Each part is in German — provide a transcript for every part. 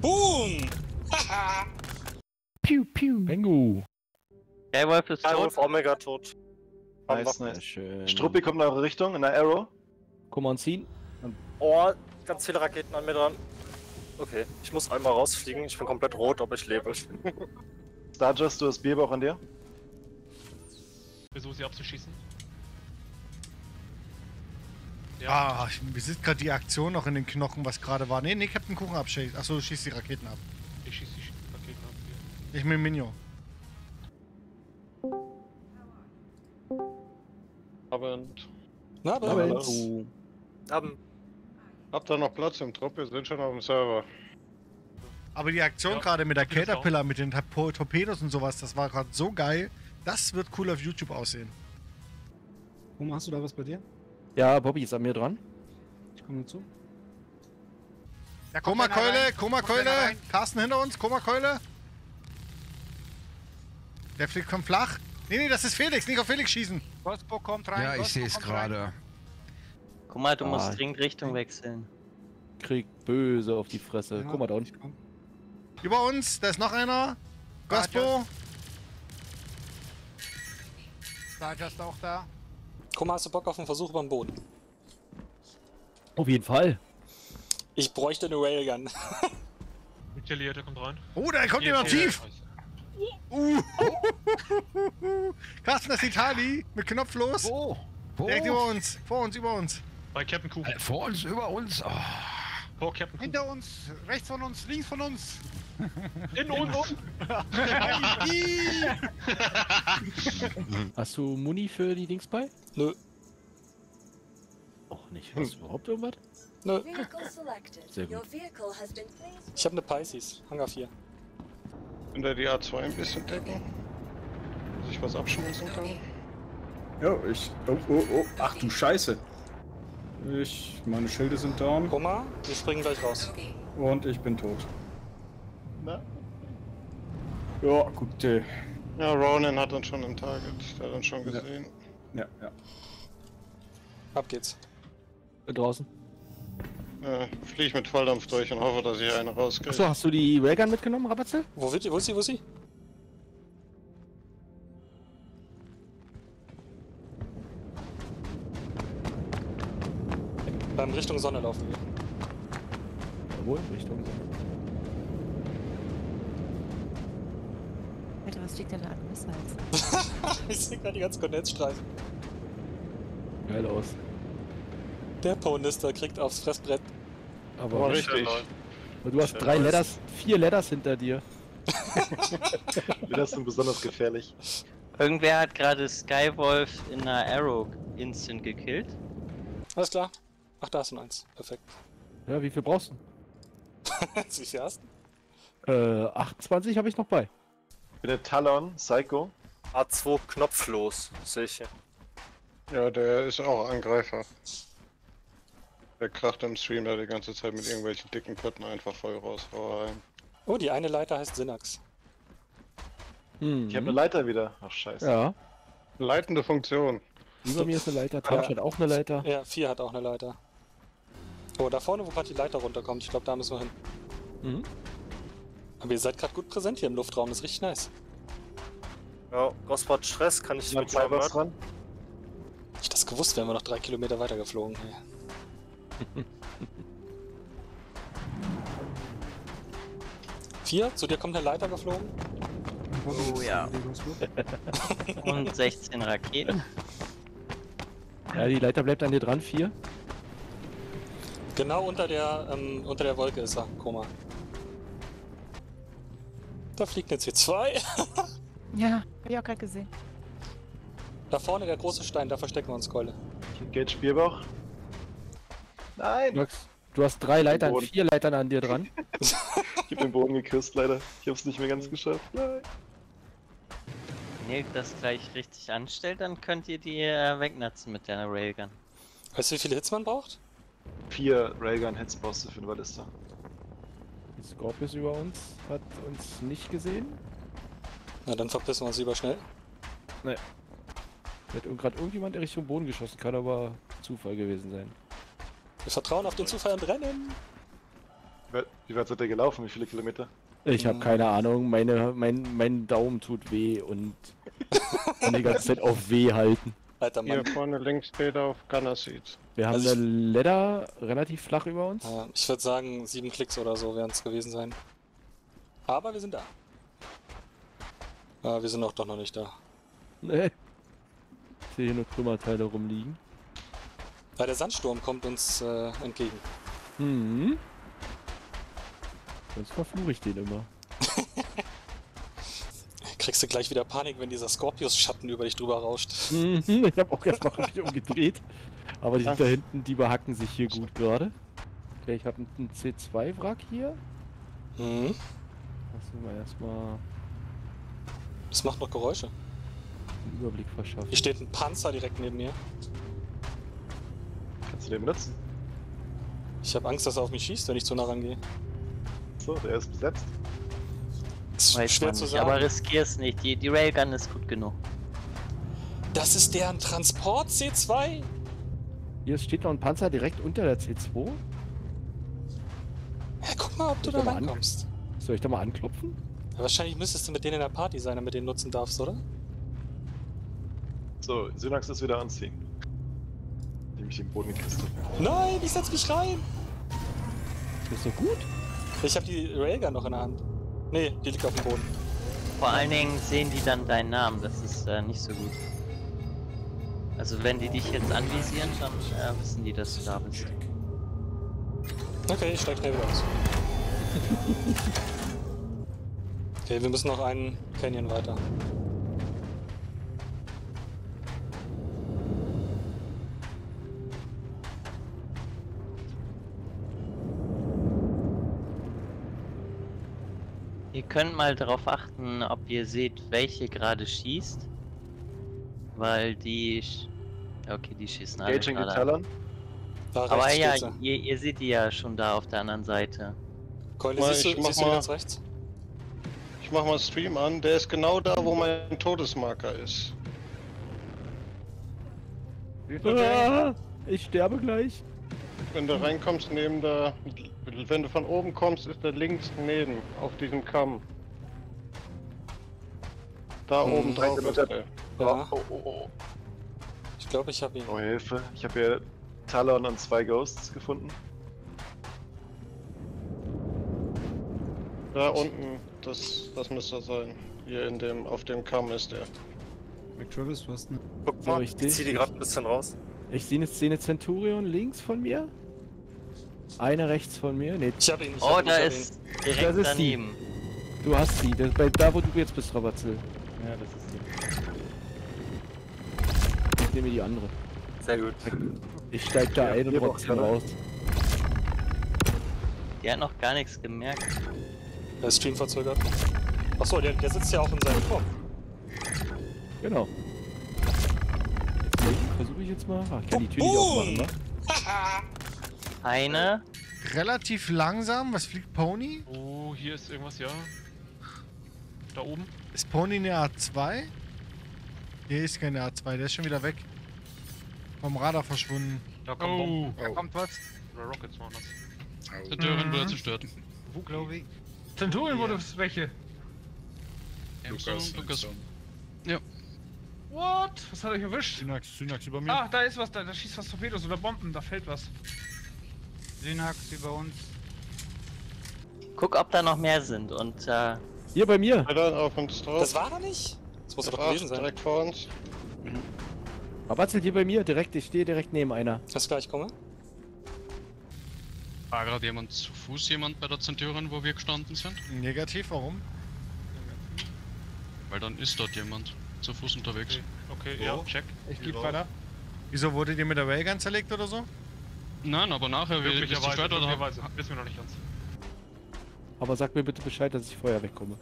Boom! Piu, piu. Bengu. Skywolf ist Wolf tot. Omega tot. Nice, nice. Schön. Struppi kommt in eure Richtung, in der Arrow. Komm mal und ziehen. Oh, ganz viele Raketen an mir dran. Okay, ich muss einmal rausfliegen. Ich bin komplett rot, aber ich lebe. Starjust, du hast Bierbauch an dir. Versuche sie abzuschießen. Ah, ich- mir sitzt gerade die Aktion noch in den Knochen, was gerade war. Nee, nee, Captain Kuchen abschießt. Achso, du schießt die Raketen ab. Ich schieße die Raketen ab. hier. Ich bin Minio. Abend. Na, Aber aber oh. haben Habt ihr noch Platz im Trupp? Wir sind schon auf dem Server. Aber die Aktion Ja, gerade mit der Caterpillar, mit den Torp- Torpedos und sowas, das war gerade so geil. Das wird cool auf YouTube aussehen. Oma, hast du da was bei dir? Ja, Bobby ist an mir dran. Ich komme zu. Ja, Koma-Keule, Koma-Keule. Carsten hinter uns, Koma-Keule. Der fliegt kommt flach. Nee, nee, das ist Felix, nicht auf Felix schießen. Gospo kommt rein. Ja, ich sehe es gerade. Guck mal, du Ah, musst dringend Richtung wechseln. Kriegt böse auf die Fresse. Guck mal da unten. Ich komm. Über uns, da ist noch einer. Gospo. Stardust auch da. Mal, hast du Bock auf einen Versuch beim Boden? Auf jeden Fall. Ich bräuchte eine Railgun. Retaliator kommt rein. Oh, da kommt jemand tief. Uh. Carsten, das ist Itali mit Knopf los. Wo? Wo? Direkt über uns, vor uns, über uns. Bei Captain Kuchen. Äh, Vor uns, über uns. Oh. Vor Captain Kuchen. Hinter uns, rechts von uns, links von uns. In uns. Hast du Muni für die Dings bei? Nö. Och nicht. Hast du überhaupt irgendwas? Nö. Sehr gut. Ich habe eine Pisces. Hangar 4. Könnt ihr die A2 ein bisschen decken? Dass ich was abschmeißen kann? Ja, ich. Oh, oh, oh. Ach du Scheiße. Ich. Meine Schilde sind down Guck mal, wir springen gleich raus. und ich bin tot. Na? Ja, gut. Äh, Ja, Ronan hat uns schon im Target. Der hat uns schon gesehen. ja, ja. Ab geht's. Da draußen. Äh, flieg mit Volldampf durch und hoffe, dass ich eine rauskriege. Achso, hast du die Railgun mitgenommen, Rabatzel? Wo, wird, die- wo ist sie? Wo ist sie? Beim Richtung Sonne laufen wir. Jawohl, Richtung. Alter, was liegt denn da an Missiles? ich sehe gerade die ganzen Kondensstreifen. Geil aus. Der Ponister kriegt aufs Fressbrett. Aber Aber richtig. du hast Schön drei. Letters, vier Letters hinter dir. Das sind besonders gefährlich. Irgendwer hat gerade Skywolf in einer Arrow instant gekillt. Alles klar. Ach, da ist noch eins. Perfekt. Ja, wie viel brauchst Wie viel hast du? Äh, 28 habe ich noch bei. Bin der Talon, Psycho. A2 knopflos, sehe ich hier. Ja, der ist auch Angreifer. Der kracht im Stream da die ganze Zeit mit irgendwelchen dicken Pötten einfach voll raus rein. Oh, die eine Leiter heißt Synax. Hm. Ich habe eine Leiter wieder. Ach scheiße. Ja, Leitende Funktion. über mir ist eine Leiter, Tausch Ja. hat auch eine Leiter. Ja, 4 hat auch eine Leiter. Oh, da vorne, wo gerade die Leiter runterkommt, ich glaube, da müssen wir hin. Mhm. Aber ihr seid gerade gut präsent hier im Luftraum, das ist richtig nice. Ja, Gosford Stress kann ich Mal mit zwei meinem dran. Hätte ich das gewusst, wären wir noch drei Kilometer weiter geflogen. Hey. Vier, zu dir kommt eine Leiter geflogen. Oh ja. Und 16 Raketen. Ja, die Leiter bleibt an dir dran, vier. Genau unter der, ähm, unter der Wolke ist er, Koma. Da fliegt eine C2. Ja, hab ich auch gerade gesehen. da vorne der große Stein, da verstecken wir uns, Keule. Gage Bierbauch. Nein! Max, du hast drei Leitern, vier Leitern an dir dran. Ich hab den Boden geküsst, leider. Ich hab's nicht mehr ganz geschafft. Nein. Wenn ihr das gleich richtig anstellt, dann könnt ihr die äh, wegnatzen mit der Railgun. Weißt du, wie viele Hits man braucht? Vier Railgun-Hits brauchst du für eine Ballista. Die Scorpius über uns hat uns nicht gesehen. Na, dann verpissen wir uns lieber schnell. Da hat gerade irgendjemand in Richtung Boden geschossen, kann aber Zufall gewesen sein. Wir vertrauen auf den Zufall und rennen. Wie weit seid ihr gelaufen? Wie viele Kilometer? Ich habe keine Ahnung, meine, mein, mein Daumen tut weh und kann die ganze Zeit auf W halten. Alter Hier Mann. vorne links steht auf Gunner Seats. Wir haben Also eine Ladder relativ flach über uns. Ja, ich würde sagen, sieben Klicks oder so werden es gewesen sein. Aber wir sind da. Ah, wir sind auch doch noch nicht da. Nee. Ich sehe hier nur Trümmerteile rumliegen. Ah, der Sandsturm kommt uns äh, entgegen. Hm. Sonst verfluche ich den immer. Kriegst du gleich wieder Panik, wenn dieser Scorpius-Schatten über dich drüber rauscht. Mhm, ich habe auch erstmal mich umgedreht. Aber die sind da hinten, die behacken sich hier gut gerade. Okay, ich habe einen C2-Wrack hier. Mhm. Lassen wir erstmal Das macht noch Geräusche. einen Überblick verschaffen. Hier steht ein Panzer direkt neben mir. Kannst du den benutzen? Ich habe Angst, dass er auf mich schießt, wenn ich zu nah rangehe. So, der ist besetzt. Weiß schwer man zu nicht, sagen. aber riskier's nicht. Die, die Railgun ist gut genug. Das ist deren Transport C2? Hier steht noch ein Panzer direkt unter der C2. Ja, guck mal, ob du da reinkommst. Soll ich da mal anklopfen? Ja, wahrscheinlich müsstest du mit denen in der Party sein, damit du den nutzen darfst, oder? So, Synax ist wieder anziehen. Nehme ich den Boden in die Kiste. Nein, ich setz mich rein! Das ist so gut. Ich habe die Railgun noch in der Hand. Nee, die liegt auf dem Boden. Vor allen Dingen sehen die dann deinen Namen. Das ist äh, nicht so gut. Also wenn die dich jetzt anvisieren, dann äh, wissen die, dass du da bist. Okay, ich steig schnell wieder aus. Okay, wir müssen noch einen Canyon weiter. Ihr könnt mal darauf achten, ob ihr seht, welche gerade schießt. Weil die... sch- Okay, die schießen alle Aging den gerade. Talon. Aber ja, ihr, ihr seht die ja schon da auf der anderen Seite. Keule, Mal, siehst ich du, mach siehst du mal- ganz rechts? Ich mach mal Stream an, der ist genau da, wo mein Todesmarker ist. Ah, ich sterbe gleich. Wenn du reinkommst neben der... Wenn du von oben kommst, ist der links neben, auf diesem Kamm. Da Hm, oben drauf ist der. Ja. Oh, oh, oh. Ich glaube, ich habe ihn. Oh, Hilfe. Ich habe hier Talon und zwei Ghosts gefunden. Da unten, das, das müsste er sein. Hier in dem, auf dem Kamm ist der. McTravis, du hast eine. Guck So, mal, ich ich seh- zieh die gerade ein bisschen raus. Ich sehe eine Szene Centurion links von mir. Eine rechts von mir. Nee, Ich habe ihn. Ich Oh, hab ihn, da hab ist Das direkt ist die. daneben. du hast sie. Das, bei, da, wo du jetzt bist, Rabatzel. Ja, das ist die. Ich nehme die andere. Sehr gut. Ich steig da ein und trotzdem raus. Die hat noch gar nichts gemerkt. Der ist Stream verzögert. Achso, der, der sitzt ja auch in seinem Kopf. Genau. Versuche ich jetzt mal. Ach, ich kann die Tür nicht aufmachen, ne? Eine. Relativ langsam. Was fliegt Pony? Oh, hier ist irgendwas, ja. Da oben. Ist Pony eine A2? Hier ist keine A2, der ist schon wieder weg. Vom Radar verschwunden. Da kommt Bomben. Da kommt was. Oder Rockets waren das. Centurion wurde zerstört. Wo glaube ich? Centurion wurde welche? Lukas. Lukas. What? Was hat euch erwischt? Synax, Synax über mir. Ah, da ist was, da, da schießt was Torpedos oder Bomben, da fällt was. Synax über uns. Guck, ob da noch mehr sind und äh, Hier bei mir. Weiter auf uns drauf. Das war er nicht? Das muss doch F8 gewesen sein. direkt vor uns. Rabatzel hier bei mir. Direkt. Ich stehe direkt neben einer. Alles klar, ich komme. War gerade jemand zu Fuß, jemand bei der Centurion, wo wir gestanden sind? Negativ, warum? Weil dann ist dort jemand zu Fuß unterwegs. Okay, okay ja, check. Ich gebe weiter. Wieso wurde dir mit der Railgun zerlegt oder so? Nein, aber nachher, wie es zerstört oder. Wissen wir noch nicht ganz. Aber sag mir bitte Bescheid, dass ich vorher wegkomme.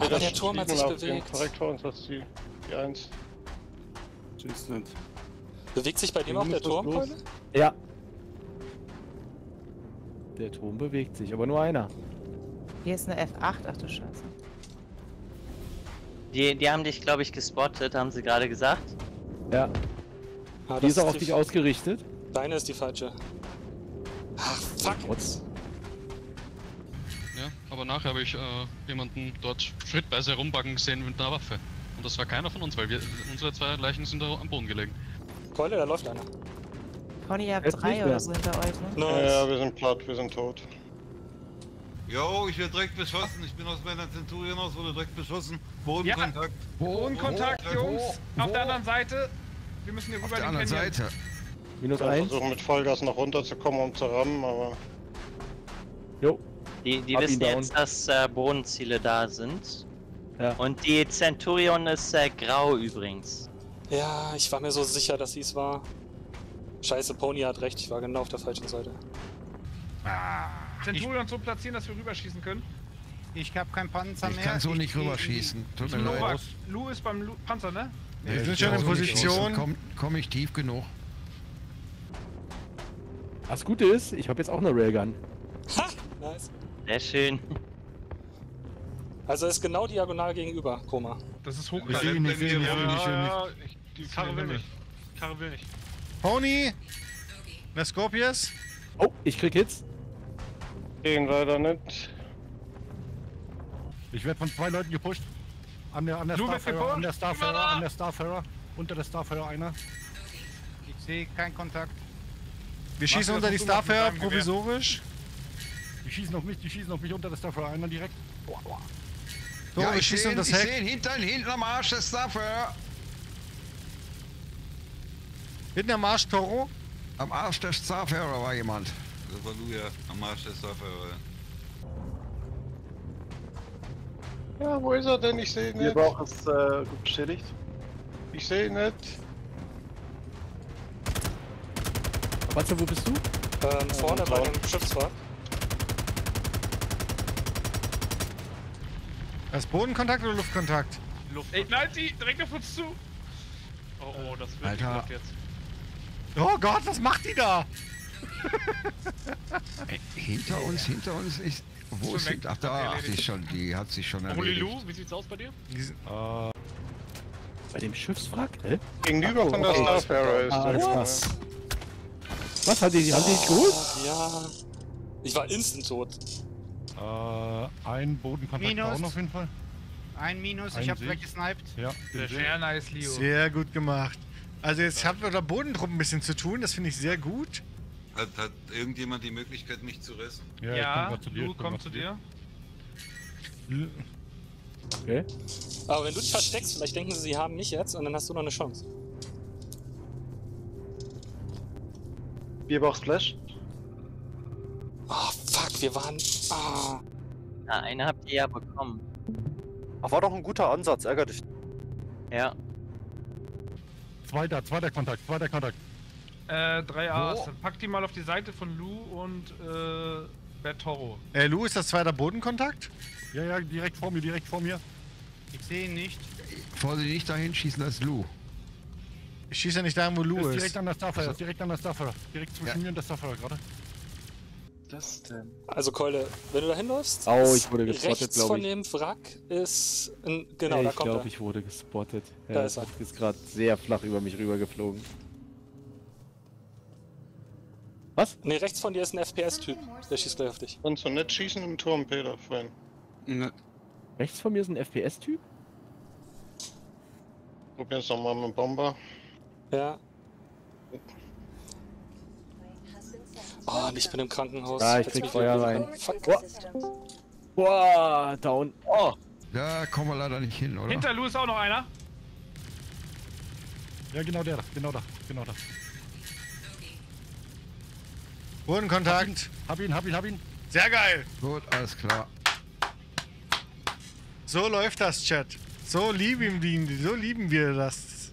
Aber der Turm hat sich bewegt. Direkt vor uns, das ist die, die 1. Tschüss, nicht. Bewegt sich bei dem auch der Turm, los? Keule? Ja. Der Turm bewegt sich, aber nur einer. Hier ist eine F8. Ach du Scheiße. die, die haben dich, glaube ich, gespottet, haben sie gerade gesagt. Ja. Ah, Die ist auch auf dich ausgerichtet. Deine ist die falsche. Ach, fuck. Trotz. Ja, aber nachher habe ich äh, jemanden dort schrittweise rumbaggen gesehen mit einer Waffe. Und das war keiner von uns, weil wir, unsere zwei Leichen sind da am Boden gelegen. Keule, da läuft einer. Conny, ihr habt Jetzt drei oder so hinter euch, ne? Ja, ja, wir sind platt, wir sind tot. Jo, ich werde direkt beschossen. Ich bin aus meiner Centurion aus, wurde direkt beschossen. Bodenkontakt. Bodenkontakt, Hoch, Jungs. Auf der anderen Seite. Wir müssen hier rüber den Canyon. Minus Wir 1. versuchen mit Vollgas noch runterzukommen, um zu rammen, aber Jo. Die, die Hab wissen jetzt, dass äh, Bodenziele da sind. Ja. Und die Centurion ist äh, grau übrigens. Ja, ich war mir so sicher, dass sie es war. Scheiße, Pony hat recht, ich war genau auf der falschen Seite. Centurion so platzieren, dass wir rüberschießen können. Ich habe keinen Panzer Ich mehr. kann so nicht geh- rüberschießen. Tut mir Lu, leid. Lu ist beim Lu Panzer, ne? Wir sind schon in Position. Komm, komm ich tief genug? Das Gute ist, ich habe jetzt auch eine Railgun. Ha! Nice. Sehr schön. Also ist genau diagonal gegenüber, Koma. Das ist nicht, ich sehe ihn nicht, ich sehe ihn nicht, ich die Karre will nicht. Die Karre will nicht. Pony! Der Scorpius? Oh, ich krieg Hits. gehen leider nicht. Ich werde von zwei Leuten gepusht. An der, an der Du Starfarer, an der? Starfarer, an der Starfarer. Unter der Starfarer einer. Ich sehe keinen Kontakt. Wir schießen unter die du Starfarer provisorisch. Die schießen auf mich, die schießen auf mich unter der Starfarer einer direkt. So, ja, wir ich schießen sehe ihn, um das ich Heck. sehe ihn hinten, hinten am Arsch des Starfarer. Hinten am Arsch, Toro. Am Arsch des Starfarer war jemand. Das war Luja am Arsch des Starfarer. Ja, wo ist er denn? Ich sehe ihn Ihr nicht. Bauch ist äh, gut beschädigt. Ich sehe ihn nicht. Matze, wo bist du? Ähm, vorne bei dem Schiffswrack. Das Bodenkontakt oder Luftkontakt? Luft. Ey, nein, die direkt auf uns zu. Oh, oh, das wird Alter. Luft jetzt. Oh Gott, was macht die da? Ey, hinter uns, hinter uns ist. Wo ist? Ach da, Hat sie ach, die ist schon, die hat sich schon Holilu, erledigt. wie sieht's aus bei dir? Bei dem Schiffswrack, hä? Gegenüber von der. Starfarer ist Ah, das war's. Was, haben die, haben die dich geholt? Ja. Ich war instant tot. Äh, ein Bodenkontakt Minus. down auf jeden Fall. Ein Minus, Ein ich habe weggesniped. Ja, Sehr, sehr nice, Leo. Sehr gut gemacht. Also jetzt habt ihr da Bodentrupp ein bisschen zu tun, das finde ich sehr gut. Hat, hat irgendjemand die Möglichkeit, mich zu retten? Ja, Ja, komm zu dir, ich komm zu dir. L- Okay. Aber wenn du dich versteckst, vielleicht denken sie, sie haben mich jetzt und dann hast du noch eine Chance. Bierbauch Splash. Oh, fuck, wir waren. Ah. Ja, eine habt ihr ja bekommen. Ach, war doch ein guter Ansatz, ärger dich. Ja. Zweiter, zweiter Kontakt, zweiter Kontakt. Äh, drei A's. Wo? Dann pack die mal auf die Seite von Lu und äh, Bertoro. Äh, Lou, ist das zweiter Bodenkontakt? Ja, ja, direkt vor mir, direkt vor mir. Ich sehe ihn nicht. Vorsicht, nicht dahin schießen, das ist Lou. Ich schieße ja nicht dahin, wo Ist Lou direkt ist. an der Starfarer, Also- direkt an der Starfarer. Direkt zwischen Ja. mir und der Starfarer gerade. Das denn? Also Keule, wenn du da hinläufst, Au, ist ich wurde gespottet, rechts glaub von ich. dem Wrack ist ein, genau, da ich kommt glaube, er. ich wurde gespottet. Ja, Da das ist er. hat- ist gerade sehr flach über mich rübergeflogen. Was? Ne, rechts von dir ist ein FPS-Typ. Der schießt gleich auf dich. Kannst du nicht schießen im Turm, Peter, Freund. Ne, Rechts von mir ist ein FPS-Typ? Probier's nochmal mit dem Bomber. Ja. Oh, und ich bin im Krankenhaus. Ah, ich Jetzt krieg Feuer wieder- rein. Fuck. Boah, down. Oh, Da kommen wir leider nicht hin, oder? Hinter Lu ist auch noch einer. Ja, genau der, da, genau da, genau da. Bodenkontakt. Hab ihn, hab ihn, hab ihn. Sehr geil. Gut, alles klar. So läuft das, Chat. So lieben, die, so lieben wir das.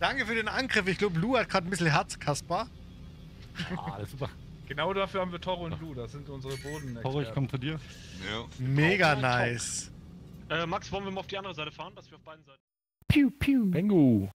Danke für den Angriff. Ich glaube, Lou hat gerade ein bisschen Herz, Kaspar. Ah, alles super. Genau dafür haben wir Toro und Lu. Das sind unsere Boden. Toro, ich komm zu dir. Ja. Mega nice. Äh, Max, wollen wir mal auf die andere Seite fahren, dass wir auf beiden Seiten. Piu, piu. Bengu.